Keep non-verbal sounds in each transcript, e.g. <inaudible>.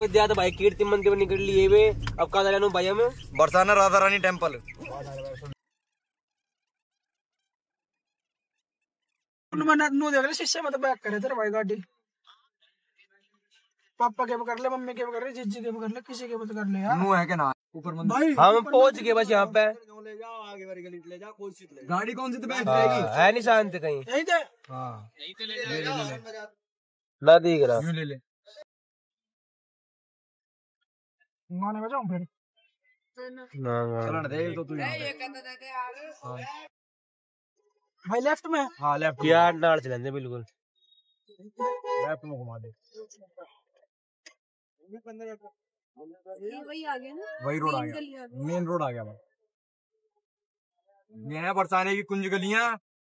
दिया तो भाई कीर्ति मंदिर में निकल लिए वे अब कहा जा भाई हमें। बरसाना राधा रानी टेंपल नु देख ले शीशे में बैक करे तेरे भाई गाड़ी। पापा के भी कर ले मम्मी के कर ले जीजी के कर ले किसी के तो कर ले यार। मुँह है के ना? ऊपर मंदिर। हम पहुँच गए बस यहाँ पे। ले जाओ आगे वाली गली ले जाओ कोई सीट ले गाड़ी कौन सी तो बैठ हाँ, जाएगी? है नहीं शांत कहीं। यही थे हाँ। ना दिख रहा। ले ले। माने बजाऊं फिर ना ना चलन दे तो तू यहाँ पे। भाई लेफ़्ट में। हाँ लेफ़्ट यार नाल चलेंगे बिल्कुल। लेफ़्ट में घुमा दे। ये वही आ गया ना। वही रोड आ गया। मेन रोड आ गया भाई। ये है बरसाने की कुंज गलियाँ।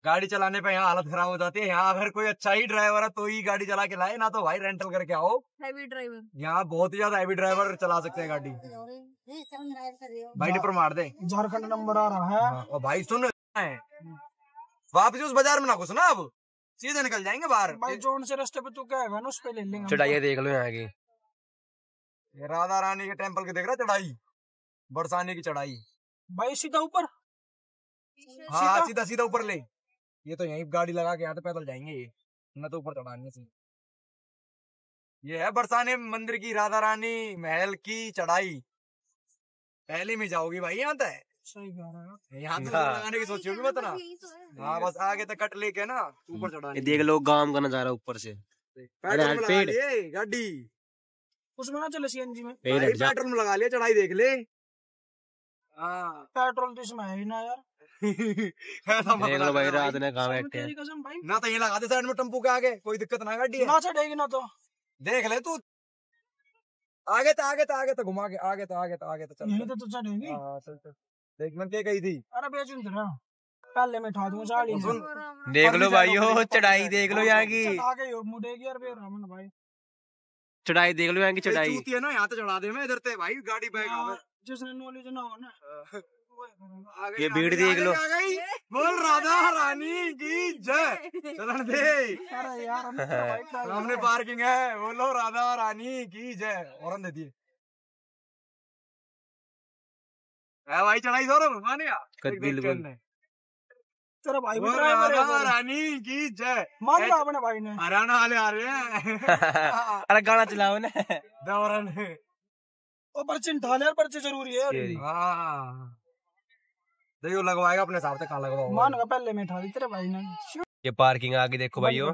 गाड़ी चलाने पे यहाँ हालत खराब हो जाती है। यहाँ अगर कोई अच्छा ही ड्राइवर है तो ही गाड़ी चला के लाए ना तो भाई रेंटल करके आओ। हैवी ड्राइवर यहाँ बहुत ही ज़्यादा हैवी ड्राइवर चला सकते हैं गाड़ी। भाई डिपर मार दे। झारखंड नंबर आ रहा है। हाँ, और भाई सुन वापस उस बाज़ार में ना घुस ना अब। सीधे निकल जाएँगे बाहर। भाई जोन से रास्ते पे तू क्या है ना उस पे ले लेंगे। हम। चढ़ाइए देख लो यहाँ की। राधा रानी के टेंपल की देख रहा चढ़ाई? बरसाने की चढ़ाई। भाई सीधा ऊपर? हाँ सीधा सीधा ऊपर ले। ये तो यहीं गाड़ी लगा के यहाँ तो पैदल जाएँगे ये न तो ऊपर चढ़ाने से। ये है बरसाने मंदिर की राधा रानी महल की चढ़ाई। पहले में जाओगी भाई यहाँ तक। सही कह रहा है। यहाँ तक हाँ। लगाने की सोची होगी मत ना। तो हाँ बस आगे तक कट लेके ना ऊपर ये चढ़ाने देख लो गाँव का नज़ारा ऊपर से। पेट्रोल पेड़। गाड़ी। उसमें ना चले सीएनजी में। पेट्रोल में लगा लिया चढ़ाई देख ले। हाँ पेट्रोल तो इसमें है ही ना यार। ऐसा मत भाई। रात ने कहाँ बैठे हैं। तो ये लगा दे साइड में टेंपू के आगे कोई दिक्कत ना गाड़ी ना चढ़ेगी ना तो। देख ले तू। आगे तो आगे तो आगे तो घुमा के आगे तो आगे तो आगे तो चल। यही तो तू चढ़ेगी। हाँ, चल चल। देख मैं क्या कही थी? अरे बेचूं तेरा। पहले में ठा दूँगा साड़ी सुन। देख लो भाई हो चढ़ाई देख लो यहाँ की। आगे हो मुड़ेगी यार बेर रामन भाई। चढ़ाई देख लो यहाँ की चढ़ाई। है ना यहाँ तो चढ़ा दे मैं इधर ते भाई गाड़ी बैग हाँ, जिसने नॉलेज ना। हो। ना ये भीड़ देख लो। बोल राधा रानी की जय। <laughs> चलन दे। अरे यार हम तो सामने पार्किंग है। बोलो राधा रानी की जय। और दे दिए। भाई चढ़ाई सौरभ देख, बिल्कुल। चल रहे। तेरा भाई भी राधा रानी की जय। मान अपने भाई ने। हरियाणा वाले आ रहे हैं। <laughs> अरे गाना चलाओ ना। दौरन वो पर्चे ढाल यार पर्चे ज़रूरी है। हाँ। देखो लगवाएगा अपने हिसाब से कहाँ लगवाओ मान का पहले में ठा तेरे भाई ने। ये पार्किंग आगे देखो भाइयों।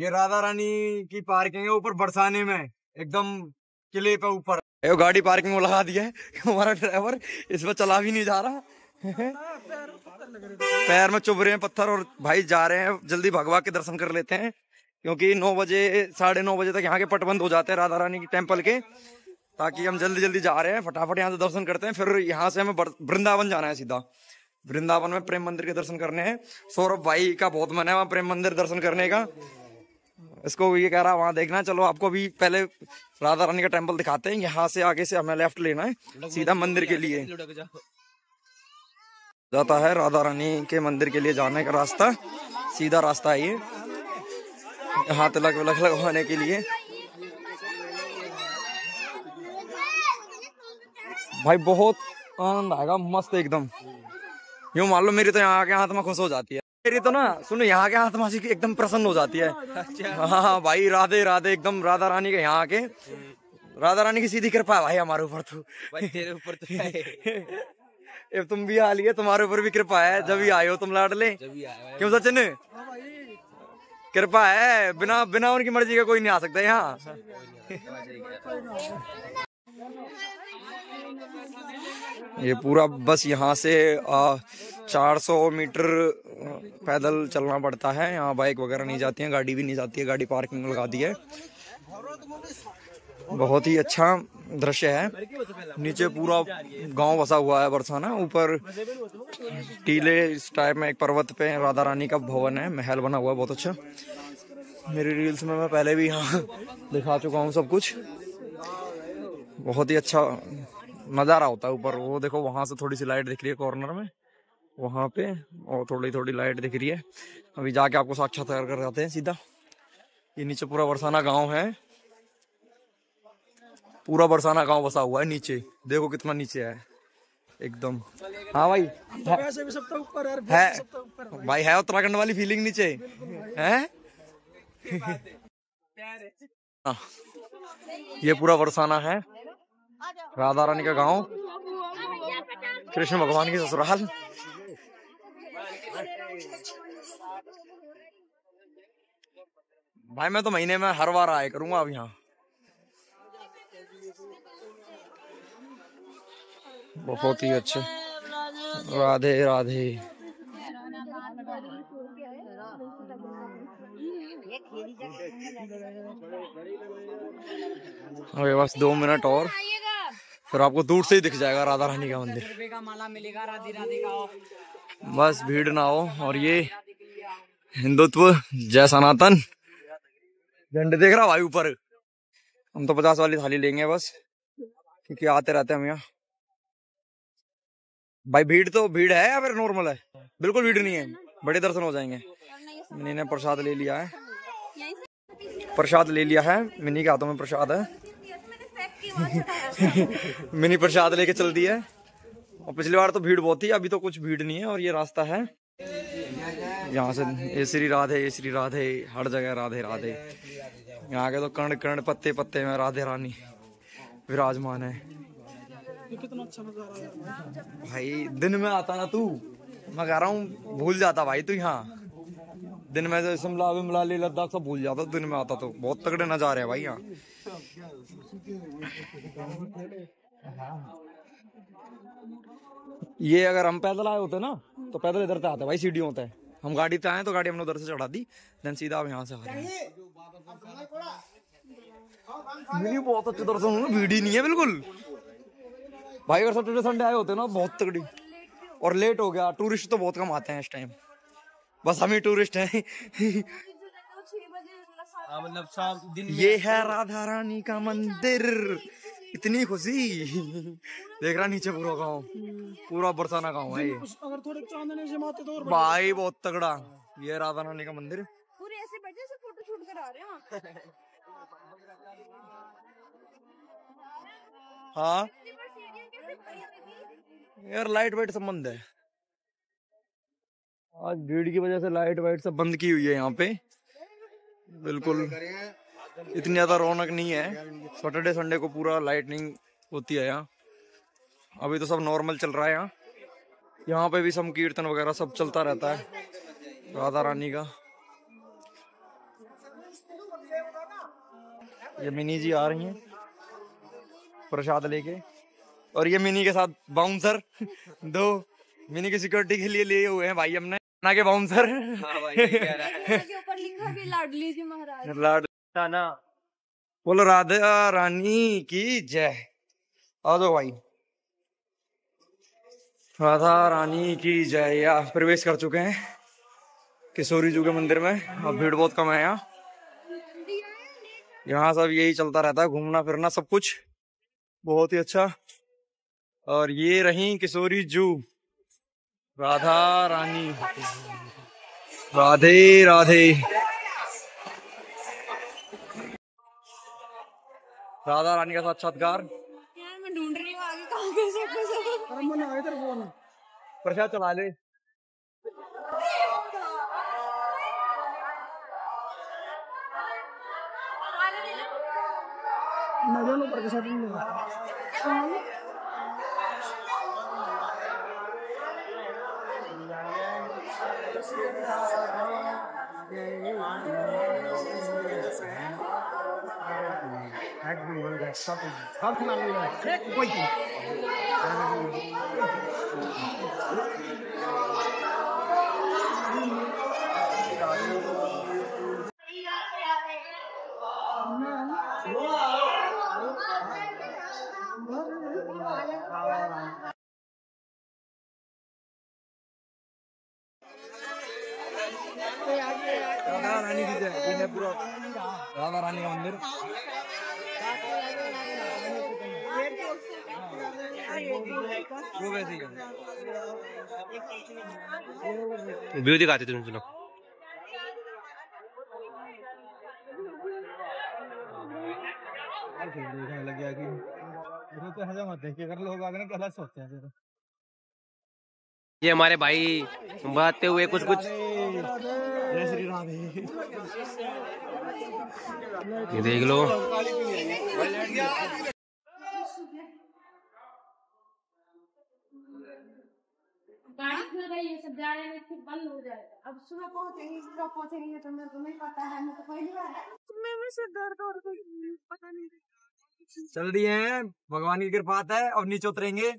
ये राधा रानी की पार्किंग है ऊपर बरसाने में एकदम किले पे ऊपर। ये गाड़ी पार्किंग में लगा दिया है। हमारा ड्राइवर इस पर चला भी नहीं जा रहा। पैर में चुभ रहे हैं पत्थर और भाई जा रहे हैं जल्दी भगवा के दर्शन कर लेते हैं। क्योंकि नौ बजे साढ़े नौ बजे तक यहाँ के पट बंद हो जाते हैं राधा रानी के टेंपल के। ताकि हम जल्दी जल्दी जा रहे हैं फटाफट यहाँ से दर्शन करते हैं फिर यहाँ से हमें वृंदावन जाना है सीधा। वृंदावन में प्रेम मंदिर के दर्शन करने हैं। सौरभ भाई का बहुत मन है वहाँ प्रेम मंदिर दर्शन करने का। इसको ये कह रहा वहाँ देखना, चलो आपको भी पहले राधा रानी का टेंपल दिखाते हैं। यहाँ से आगे से हमें लेफ़्ट लेना है, सीधा मंदिर के लिए। जाता है राधा रानी के मंदिर के लिए जाने का रास्ता। सीधा रास्ता है ये। यहाँ तिलक विलक लगवाने के लिए। भाई, बहुत आनंद आएगा, मस्त एकदम। यूँ मान लो मेरी तो यहाँ आके आत्मा खुश हो जाती है। मेरी तो ना सुनो यहाँ के आत्मा से एकदम प्रसन्न हो जाती है। हाँ भाई राधे राधे एकदम राधा रानी के यहाँ के। राधा रानी की सीधी कृपा भाई हमारे ऊपर तो। भाई तेरे ऊपर तो है। <laughs> ये तुम भी आ लिए तुम्हारे ऊपर भी कृपा है। जब भी आए हो तुम लाडले क्यों सचिन? कृपा है। बिना बिना उनकी मर्ज़ी का कोई नहीं आ सकता यहाँ। ये पूरा बस यहाँ से चार सौ मीटर पैदल चलना पड़ता है। यहाँ बाइक वगैरह नहीं जाती है, गाड़ी भी नहीं जाती है, गाड़ी पार्किंग लगा दी है। बहुत ही अच्छा दृश्य है। नीचे पूरा गाँव बसा हुआ है, बरसाना। ऊपर टीले इस टाइप में एक पर्वत पे राधा रानी का भवन है, महल बना हुआ है, बहुत अच्छा। मेरी रील्स में मैं पहले भी यहाँ <laughs> दिखा चुका हूँ सब कुछ। बहुत ही अच्छा नज़ारा होता है ऊपर। वो देखो वहाँ से थोड़ी सी लाइट दिख रही है कॉर्नर में। वहाँ पे और थोड़ी थोड़ी लाइट दिख रही है। अभी जाके आपको साक्षात्कार कर जाते हैं सीधा। ये नीचे पूरा बरसाना गाँव है। पूरा बरसाना गाँव बसा हुआ है नीचे। देखो कितना नीचे है। एकदम। हाँ भाई तो ऊपर है। सबसे भाई। है उत्तराखंड वाली फीलिंग नीचे। है। हाँ, ये पूरा बरसाना है। राधा रानी का गाँव। कृष्ण भगवान की ससुराल। भाई, मैं तो महीने में हर बार आया करूँगा अब यहाँ। बहुत ही अच्छे। राधे राधे। अरे बस दो मिनट और। फिर आपको दूर से ही दिख जाएगा राधा रानी का मंदिर। बस भीड़ ना हो, और ये हिंदुत्व जय सनातन। झंडे देख रहा भाई ऊपर। हम तो पचास वाली थाली लेंगे बस, क्योंकि आते रहते हैं हम यहाँ। भाई भीड़ तो भीड़ है या फिर नॉर्मल है? बिल्कुल भीड़ नहीं है। बड़े दर्शन हो जाएँगे। मिनी ने प्रसाद ले लिया है। प्रसाद ले लिया है। मिनी के हाथों में प्रसाद है। <laughs> मिनी प्रसाद लेके चल है। और पिछली बार तो भीड़ बहुत थी, अभी तो कुछ भीड़ नहीं है और ये रास्ता है। यहाँ से ये श्री राधे ये श्री राधे, हर जगह राधे राधे। यहाँ के तो कर्ण कर्ण पत्ते पत्ते में राधे रानी, विराजमान है। भाई। दिन में आता ना तू। मैं कह रहा हूँ, भूल जाता भाई तू यहाँ। दिन में तो शिमला, विमला, लेह, लद्दाख सब भूल जाता, दिन में आता तो। बहुत तगड़े नजारे हैं भाई यहाँ। ये अगर हम पैदल आए होते ना तो पैदल इधर से आते, भाई सीढ़ियों होता है हम गाड़ी पे आए तो गाड़ी हमने उधर से चढ़ा दी देन सीधा अब यहाँ से आ रहे हैं मेरी बहुत अच्छे दर्शन हुए भीड़ नहीं है बिल्कुल। भाई, अगर सैटरडे, संडे आए होते ना, बहुत तगड़ी। और लेट हो गया टूरिस्ट तो बहुत कम आते हैं इस टाइम बस हम ही टूरिस्ट हाँ। मतलब शाम दिन ये है राधा रानी का मंदिर। इतनी खुशी। देख रहा नीचे पूरा गाँव। पूरा बरसाना गाँव है ये। अगर थोड़े चांदने से माते तो भाई बहुत तगड़ा। ये राधा रानी का मंदिर। पूरे ऐसे बैठे जैसे फ़ोटो शूट करा रहे हैं हाँ। यार लाइट वाइट सब बंद है। आज भीड़ की वजह से लाइट वाइट सब बंद की हुई है यहाँ पे। बिल्कुल। इतनी ज़्यादा रौनक नहीं है। सैटरडे संडे को पूरा लाइटनिंग होती है यहाँ। अभी तो सब नॉर्मल चल रहा है यहाँ। यहाँ पे भी सब कीर्तन वगैरह सब चलता रहता है। राधा रानी का। ये मिनी जी आ रही हैं प्रसाद लेके। और ये मिनी के साथ बाउंसर <laughs> दो। मिनी की सिक्योरिटी के लिए लिए हुए हैं भाई हमने। ना के बाउंसर के ऊपर लिखा भी लाडली जी महाराज। लाड ना बोलो राधा रानी की जय। आ जाओ भाई। राधा रानी की जय। या प्रवेश कर चुके हैं। किशोरी जी के मंदिर में। अब भीड़ बहुत कम है यहाँ। यहाँ सब यही चलता रहता है घूमना फिरना सब कुछ। बहुत ही अच्छा। और ये रही किशोरी जू। राधा रानी राधे राधे। राधा रानी का साक्षात्कार यार मैं ढूंढ रही हूँ आगे कहाँ कैसे अरे मैंने आए तेरे फ़ोन प्रसाद। चला ले मैं दोनों पर के साथ नहीं लगा राधा रानी की जय है पूरा राधा रानी का मंदिर ही है व्यू दिखाते तुम सुनो लग गया कि हजम मत देखिए अगर लोग हैं फिर ये हमारे भाई बताते हुए कुछ कुछ ये देख लो। गाड़ी है सब जा रहे हैं फिर बंद हो जाएगा। अब सुबह पहुँचेंगे सुबह पहुँचेंगे तो मेरे को नहीं पता है मैं तो पहली बार मैं में से दर्द और पता नहीं चल दिए हैं भगवान की कृपा है अब नीचे उतरेंगे।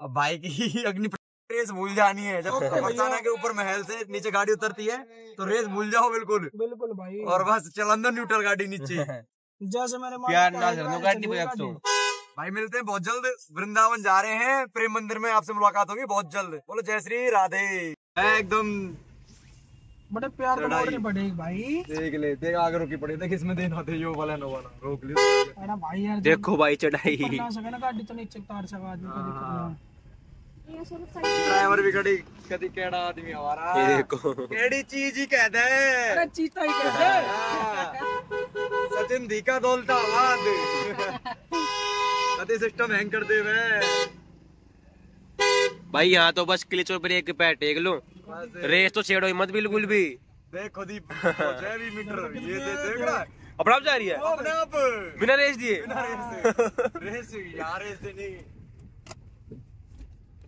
अब भाई की <laughs> अग्नि रेस भूल जानी है। जब बरसाना के ऊपर महल से नीचे गाड़ी उतरती है तो रेस भूल जाओ बिल्कुल। बिल्कुल भाई। और बस चलंदर न्यूट्रल गाड़ी नीचे। <laughs> जैसे मेरे प्यार ना चलो गाड़ी पे अब तो भाई मिलते हैं बहुत जल्द। वृंदावन जा रहे हैं। प्रेम मंदिर में आपसे मुलाकात होगी बहुत जल्द। बोलो जय श्री राधे। एकदम बड़े प्यार तो पड़ेगी भाई। देख ले देख आगे रुकी पड़ी देख इसमें देना थे यो वाला नो वाला। रोक लिया अरे भाई यार देखो भाई चढ़ाई। ना सके ना गाड़ी तो आदमी ड्राइवर भी खड़ी कदी केड़ा आदमी हमारा? ये देखो। केड़ी चीज़ ही कह दे अरे चीता ही कहते हैं। हाँ। सचिन धी का दौलता आवाज़। कदी सिस्टम हैंग कर दे वे। भाई यहाँ तो बस क्लिच और ब्रेक पैर टेक लो। रेस तो छेड़ो ही मत बिल्कुल भी। देख खुद ही भी मीटर। ये दे देख रहा है। अपना आप जा रही है? अपने आप। बिना रेस दिए। बिना रेस रेस यार रेस नहीं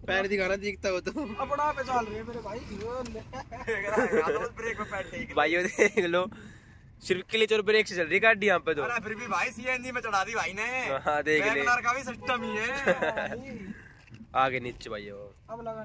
पैर दिखाना दिखता हो तो अपना पे चल रहे मेरे भाई। देख ब्रेक में पैर टेक भाई देख लो। सिर्फ़ क्लिच और ब्रेक से चल रही गाड़ी यहाँ पे तो। अरे फिर भी भाई सीएनजी में चढ़ा दी भाई ने। हाँ, देख ले। का भी सिस्टम ही है। <laughs> आगे नीचे भाई वो। अब लगा